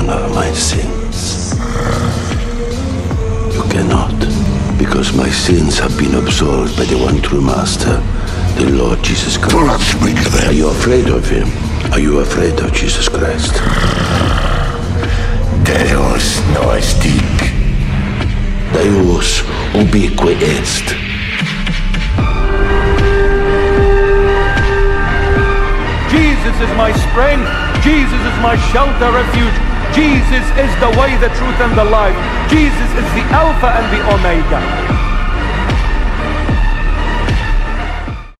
honor my sins. You cannot, because my sins have been absolved by the one true Master, the Lord Jesus Christ. Are you afraid of him? Are you afraid of Jesus Christ? Deus nos dic. Deus ubique est. Jesus is my strength. Jesus is my shelter, refuge. Jesus is the way, the truth, and the life. Jesus is the Alpha and the Omega.